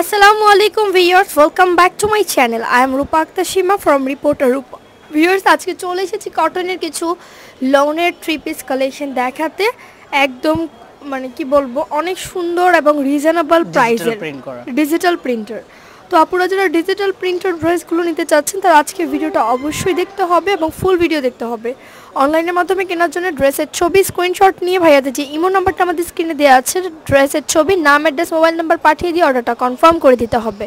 আসসালামু আলাইকুম viewers welcome back to my channel I am Rupa Akta Sima from reporter Rupa viewers আজকে চলে এসেছি কটনের কিছু লনের থ্রি পিস কালেকশন দেখাতে। একদম মানে কি বলব অনেক সুন্দর এবং রিজনেবল প্রাইসের ডিজিটাল প্রিন্টার তো আপনারা যারা ডিজিটাল প্রিন্টার ড্রেসগুলো নিতে চাচ্ছেন, তারা আজকে ভিডিওটা অবশ্যই দেখতে হবে এবং ফুল ভিডিও দেখতে হবে। অনলাইনের মাধ্যমে কেনার জন্য ড্রেসের ছবি স্ক্রিনশট নিয়ে ভাইয়াদের যে ইমো নাম্বারটা আমাদের স্ক্রিনে দেওয়া আছে ড্রেসের ছবি, নাম অ্যাড্রেস মোবাইল নাম্বার পাঠিয়ে দিয়ে অর্ডারটা কনফার্ম করে দিতে হবে।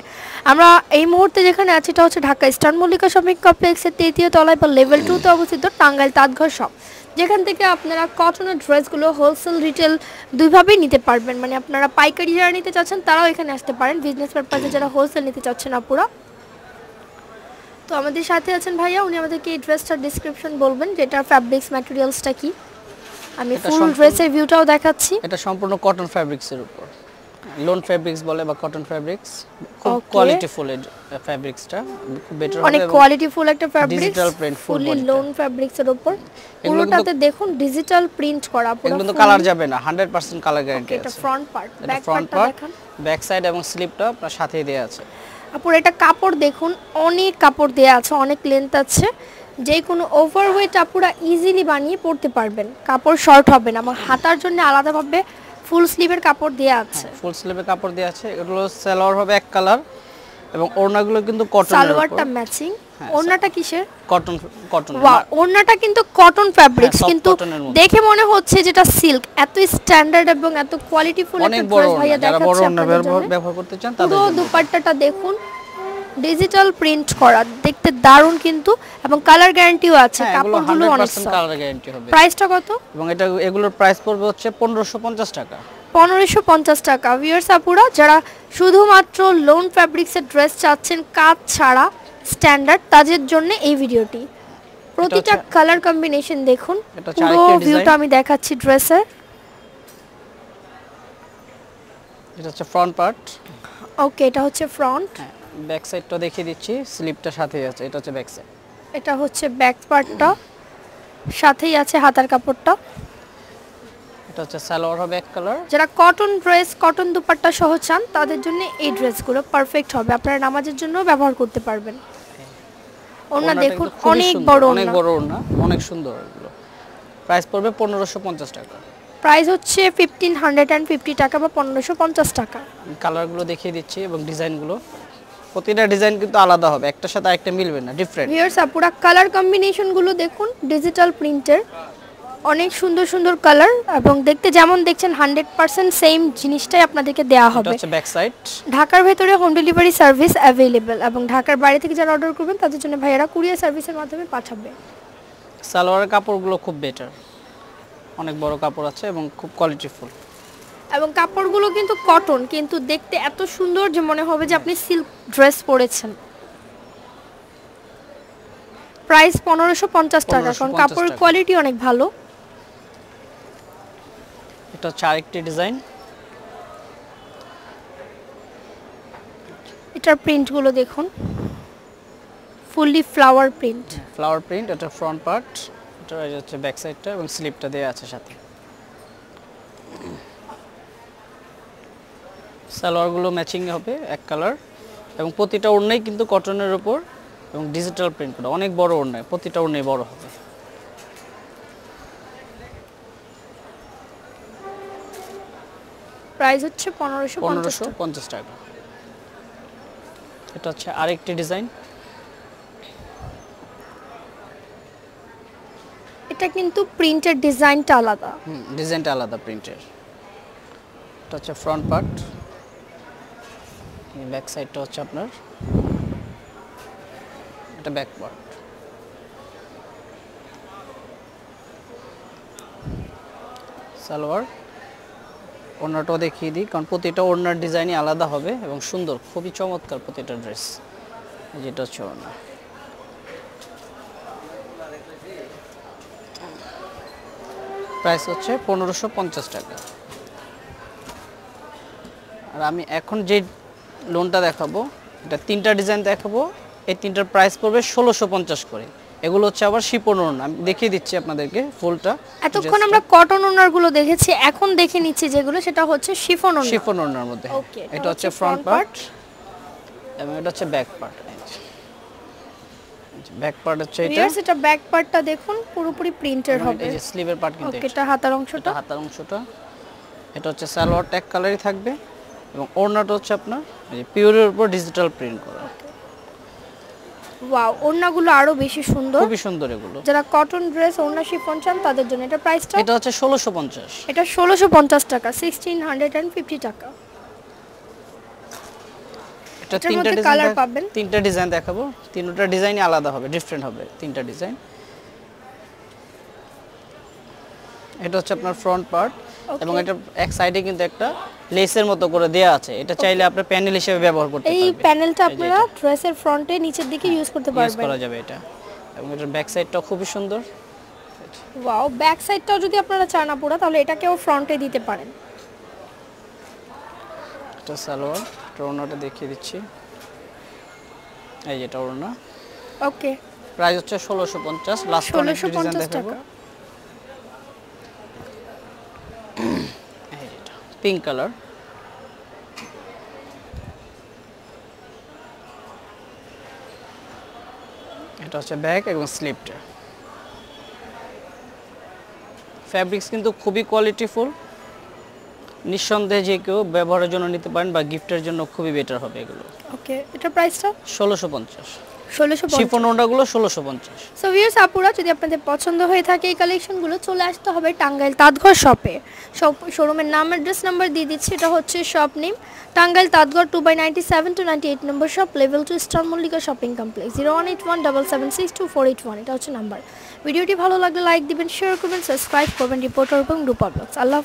আমরা এই মুহূর্তে যেখানে আছি, এটা হচ্ছে ঢাকা ইস্টার্ন মল্লিকা শপিং কমপ্লেক্সের তৃতীয় তলায় বা লেভেল টুতে অবস্থিত টাঙ্গাইল তাঁতঘর শপ যেখান থেকে আপনারা কটনের ড্রেসগুলো হোলসেল রিটেল দুইভাবেই নিতে পারবেন। মানে আপনারা পাইকারি যারা নিতে চাচ্ছেন তারাও এখানে আসতে পারেন। বিজনেস পারপাসে যারা হোলসেল নিতে চাচ্ছেন আপুরা। তো আমাদের সাথে আছেন ভাইয়া উনি আমাদেরকে এই ড্রেসটার ডিসক্রিপশন বলবেন যেটা ফ্যাব্রিক্স ম্যাটেরিয়ালসটা কি। আমি ফুল ড্রেসের ভিউটাও দেখাচ্ছি। এটা সম্পূর্ণ কটন ফ্যাব্রিক্সের উপর। লোন ফ্যাব্রিক্স বলে বা কটন ফ্যাব্রিক্স খুব Okay. কোয়ালিটিফুল ফ্যাব্রিক্সটা খুব বেটার অনেক কোয়ালিটিফুল একটা fabrics digital print, full fully. Lawn ফ্যাব্রিক্সের উপর পুরোটাতে দেখুন ডিজিটাল প্রিন্ট করা পুরো কিন্তু কালার যাবে না 100% কালার গ্যারান্টি আছে। এটা ফ্রন্ট পার্ট ব্যাক পার্টটা পার্ট দেখান। ব্যাক সাইড এবং স্লিপটা আপনার সাথেই দেওয়া আছে। আপুর এটা কাপড় দেখুন অনেক কাপড় দেয়া আছে অনেক লেন্থ আছে। যে কোনো ওভারওয়েট আপুরা ইজিলি বানিয়ে পড়তে পারবেন। কাপড় শর্ট হবে না এবং হাতার জন্য আলাদাভাবে ফুল স্লিভের কাপড় দেয়া আছে। ফুল স্লিভের কাপড় দেয়া আছে। এগুলো সালোয়ার হবে এক কালার এবং ওড়নাগুলো কিন্তু কটন সালোয়ারটা ম্যাচিং হ্যাঁ, ওড়নাটা কিসের? কটন কটন ওয়াও ওড়নাটা কিন্তু কটন ফ্যাব্রিক্স কিন্তু। দেখে মনে হচ্ছে যেটা সিল্ক এত স্ট্যান্ডার্ড এবং এত কোয়ালিটিফুল ফুল একটা বড় ড্রেস ভাইয়া ওড়না। যারা বড় দেখাচ্ছে ওড়না ব্যবহার করতে চান তাদের পুরো দুপাট্টাটা দেখুন। ডিজিটাল প্রিন্ট করা দেখতে দারুণ কিন্তু এবং কালার গ্যারান্টিও আছে হ্যাঁ কাপড়গুলো অনেক 100% কালার গ্যারান্টি হবে। প্রাইসটা কত? এবং এটা এগুলোর প্রাইস পড়বে হচ্ছে 1550 টাকা। পনেরোশো পঞ্চাশ টাকা। ভিউয়ার্স আপুরা যারা শুধুমাত্র লোন ফ্যাব্রিক্সের ড্রেস চাচ্ছেন কাজ ছাড়া স্ট্যান্ডার্ড তাদের জন্য এই ভিডিওটি। প্রতিটা কালার কম্বিনেশন দেখুন পুরো ভিউটা আমি দেখাচ্ছি ড্রেসের এটা হচ্ছে ফ্রন্ট পার্ট ওকে এটা হচ্ছে ফ্রন্ট হ্যাঁ। ব্যাক সাইডটা দেখিয়ে দিচ্ছি স্লিপটা সাথেই আছে এটা হচ্ছে ব্যাক সাইড। এটা হচ্ছে ব্যাক পার্টটা সাথেই আছে হাতার কাপড়টা। এটা হচ্ছে সালোয়ার হবে এক কালার যারা কটন ড্রেস কটন দুপাট্টা সহ চান তাদের জন্য এই ড্রেসগুলো পারফেক্ট হবে। আপনারা নামাজের জন্য ব্যবহার করতে পারবেন। ওনা দেখুন অনেক বড় অনেক বড় ওড়না অনেক সুন্দর এগুলো। প্রাইস পড়বে 1550 টাকা। প্রাইস হচ্ছে ফিফটিন হান্ড্রেড অ্যান্ড ফিফটি টাকা বা পনেরোশো পঞ্চাশ টাকা। কালারগুলো দেখিয়ে দিচ্ছি এবং ডিজাইনগুলো প্রতিটা ডিজাইন কিন্তু আলাদা হবে একটার সাথে একটা মিলবে না ডিফারেন্ট ভিউয়ার্স পুরা কালার কম্বিনেশনগুলো দেখুন ডিজিটাল প্রিন্টের অনেক সুন্দর সুন্দর কালার এবং দেখতে যেমন দেখছেন হান্ড্রেড পার্সেন্ট সেম জিনিসটাই আপনাদেরকে দেওয়া এটা হবে। হচ্ছে ব্যাক সাইড ঢাকার ভেতরে হোম ডেলিভারি সার্ভিস অ্যাভেলেবেল এবং ঢাকার বাইরে থেকে যারা অর্ডার করবেন তাদের জন্য ভাইয়েরা কুরিয়ার সার্ভিসের মাধ্যমে পাঠাবে। সালোয়ারের কাপড়গুলো খুব বেটার অনেক বড় কাপড় আছে এবং খুব কোয়ালিটিফুল এবং কাপড়গুলো কিন্তু কটন কিন্তু দেখতে এত সুন্দর যে মনে হবে যে আপনি সিল্ক ড্রেস পরেছেন। প্রাইস পনেরোশো পঞ্চাশ টাকা কারণ কাপড়ের কোয়ালিটি অনেক ভালো। এটা হচ্ছে আরেকটি ডিজাইন এটার প্রিন্টগুলো দেখুন। Fully flower print flower print এটা ফ্রন্ট পার্ট এটা হচ্ছে ব্যাক সাইডটা এবং স্লিপটা দেওয়া আছে সাথে। সালোয়ারগুলো ম্যাচিং হবে এক কালার এবং প্রতিটা ওড়নাই কিন্তু কটনের উপর এবং ডিজিটাল প্রিন্ট করা অনেক বড় ওড়নায় প্রতিটা ওড়নাই বড় হবে। প্রাইস হচ্ছে পনেরোশো পনেরোশো পঞ্চাশ টাকা। এটা হচ্ছে আরেকটি ডিজাইন এটা কিন্তু প্রিন্টের ডিজাইনটা আলাদা। হুম ডিজাইনটা আলাদা প্রিন্টের এটা হচ্ছে ফ্রন্ট পার্ট ব্যাক সাইডটা হচ্ছে আপনার, এটা ব্যাক সালোয়ার, ওড়নাটাও দেখিয়ে দিই, কারণ প্রতিটা ওড়নার ডিজাইনই আলাদা হবে এবং সুন্দর, খুবই চমৎকার প্রতিটা ড্রেস যেটা হচ্ছে ওড়না। প্রাইস হচ্ছে পনেরোশো টাকা। আর আমি এখন যে লোনটা দেখাবো এটা তিনটা ডিজাইন দেখাবো এই তিনটার প্রাইস পড়বে ষোলোশো পঞ্চাশ করে। এগুলো হচ্ছে আবার শিপন ওড়না আমি দেখিয়ে দিচ্ছি আপনাদেরকে ফুলটা। এতক্ষণ আমরা কটন ওনারগুলো দেখেছি এখন দেখে নিচ্ছি যেগুলো সেটা হচ্ছে শিফন ওনার শিফন ওড়নার মধ্যে এটা এটা হচ্ছে ফ্রন্ট পার্ট এবং এটা হচ্ছে ব্যাক পার্ট ব্যাক পার্ট হচ্ছে এটা। এটা ব্যাক পার্টটা দেখুন পুরোপুরি প্রিন্টের হবে। এই যে স্লিভের পার্ট কিন্তু। এটা। হাতার অংশটা। হাতার অংশটা। এটা হচ্ছে সালোয়ার ট্যাগ কালারই থাকবে। এবং ওড়নাটা হচ্ছে আপনার পিওরের উপর ডিজিটাল প্রিন্ট করা। ওয়াও ওড়নাগুলো আরও বেশি সুন্দর। খুবই সুন্দর এগুলো। যারা কটন ড্রেস ওড়না শিফন চান তাদের জন্য এটা প্রাইসটা এটা হচ্ছে ষোলোশো পঞ্চাশ। এটা ষোলোশো পঞ্চাশ টাকা সিক্সটিন হান্ড্রেড অ্যান্ড ফিফটি টাকা। এটা তিনটা ডিজাইন পাবেন? তিনটা ডিজাইন দেখাবো। তিনটা ডিজাইনই আলাদা হবে ডিফারেন্ট হবে তিনটা ডিজাইন এটা হচ্ছে আপনার ফ্রন্ট পার্ট এবং এটা এক সাইডে কিন্তু একটা লেসের মতো করে দেয়া আছে। এটা চাইলে আপনি প্যানেল হিসেবে ব্যবহার করতে এই পারবেন। প্যানেলটা এই যে আপনারা ড্রেসের ফ্রন্টে নিচের দিকে ইউজ করতে পারবেন। ইউজ করা যাবে এটা। এবং এটার ব্যাক সাইডটাও খুবই সুন্দর। ওয়াও ব্যাক সাইডটাও যদি আপনারা চান না পুরো তাহলে এটাকেও ফ্রন্টে দিতে পারেন। এটা সালোয়ার এটা দেখিয়ে দিচ্ছি। এই যেটা ওড়না। ওকে প্রাইস হচ্ছে ষোলোশো পঞ্চাশ লাস্ট ষোলোশো ডিজাইন পঞ্চাশ দেখাবো। টাকা এই পিঙ্ক কালার এটা হচ্ছে ব্যাক এবং স্লিপটা ফ্যাব্রিক্স কিন্তু খুবই কোয়ালিটিফুল নিঃসন্দেহে যে কেউ ব্যবহারের জন্য নিতে পারেন বা গিফটের জন্য খুবই বেটার হবে এগুলো। ওকে এটা প্রাইসটা ষোলোশো পঞ্চাশ। শিফন ওড়নাগুলো ষোলোশো পঞ্চাশ। সো ভিউয়ার্স আপুরা যদি আপনাদের পছন্দ হয়ে থাকে এই কালেকশনগুলো চলে আসতে হবে টাঙ্গাইল তাঁতঘর শপে শোরুমের নাম অ্যাড্রেস নাম্বার দিয়ে দিচ্ছি এটা হচ্ছে shop name Tangail Tantghor two by ninety seven two ninety eight number shop level two star Mallika shopping complex zero one eight one double seven six two four eight one এটা হচ্ছে number ভিডিওটি ভালো লাগলে like দিবেন share করবেন subscribe করবেন reporter এবং blogs আল্লাহ